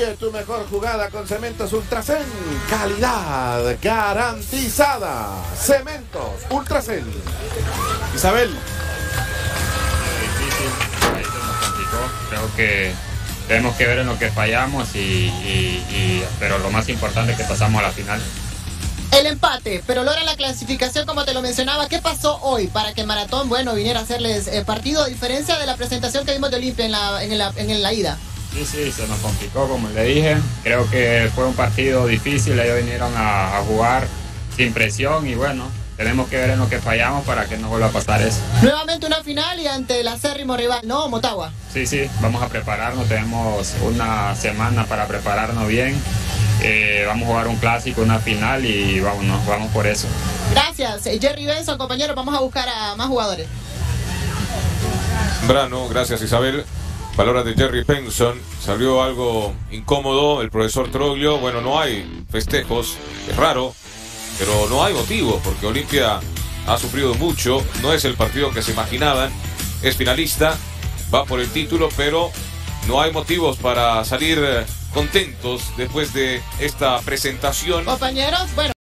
Construye tu mejor jugada con Cementos Ultracen. Calidad garantizada. Cementos Ultracen. Isabel. difícil, ahí se nos complicó. Creo que tenemos que ver en lo que fallamos, y, y- y- pero lo más importante es que pasamos a la final. El empate, pero logra la clasificación como te lo mencionaba. ¿Qué pasó hoy para que Maratón, bueno, viniera a hacerles eh, partido a diferencia de la presentación que vimos de Olimpia en la, en la, en la ida? Sí, sí, se nos complicó, como le dije. Creo que fue un partido difícil, ellos vinieron a, a jugar sin presión y bueno, tenemos que ver en lo que fallamos para que no vuelva a pasar eso. Nuevamente una final y ante el acérrimo rival, ¿no? Motagua. Sí, sí, vamos a prepararnos, tenemos una semana para prepararnos bien. Eh, vamos a jugar un clásico, una final y vámonos, vamos por eso. Gracias, eh, Jerry Benson, compañero. Vamos a buscar a más jugadores. Brano, gracias Isabel. Palabras de Jerry Benson. Salió algo incómodo el profesor Troglio. Bueno, no hay festejos, es raro, pero no hay motivo porque Olimpia ha sufrido mucho. No es el partido que se imaginaban. Es finalista, va por el título, pero no hay motivos para salir eh, contentos después de esta presentación. Compañeros, bueno.